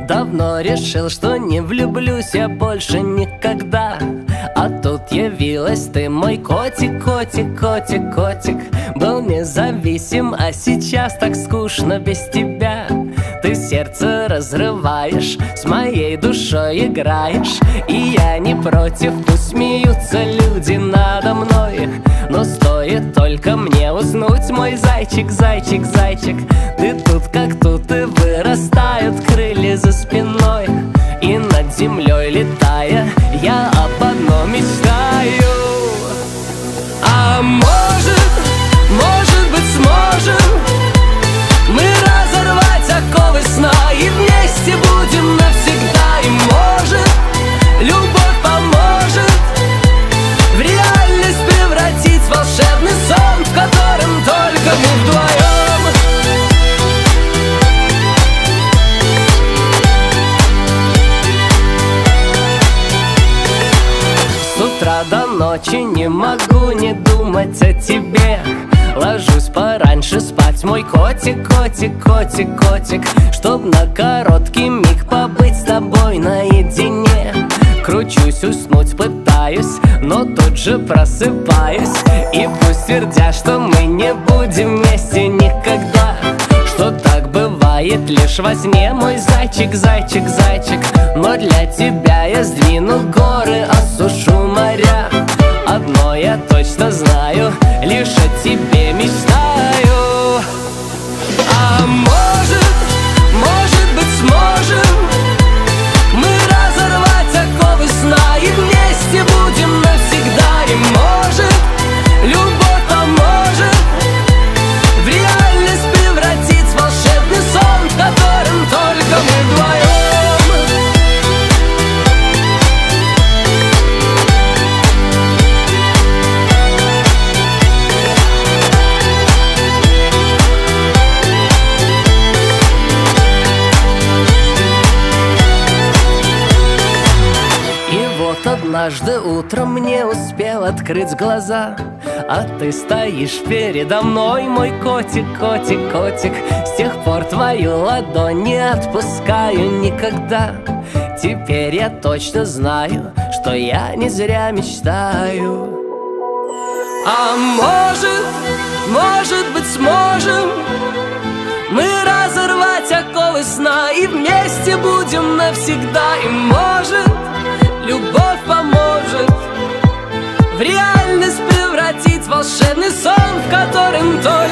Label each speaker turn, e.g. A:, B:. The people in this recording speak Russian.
A: Давно решил, что не влюблюсь я больше никогда. А тут явилась ты, мой котик, котик, котик, котик. Был независим, а сейчас так скучно без тебя. Ты сердце разрываешь, с моей душой играешь. И я не против, пусть смеются люди надо мной Но стоит только мне уснуть, мой зайчик, зайчик, зайчик. Ты тут как тут и вырастают крылья за спиной. И над землей летая Я утра до ночи не могу не думать о тебе. Ложусь пораньше спать, мой котик, котик, котик, котик Чтоб на короткий миг Кручусь, уснуть пытаюсь, но тут же просыпаюсь. И пусть твердят, что мы не будем вместе никогда. Что так бывает лишь во сне, мой зайчик, зайчик, зайчик. Но для тебя я сдвину горы, осушу моря. Одно я точно знаю, однажды утром мне успел открыть глаза А ты стоишь передо мной, мой котик, котик, котик. С тех пор твою ладонь не отпускаю никогда. Теперь я точно знаю, что я не зря мечтаю. А может, может быть сможем мы разорвать оковы сна И вместе будем навсегда. И может, любовь поможет В реальность превратить волшебный сон В котором только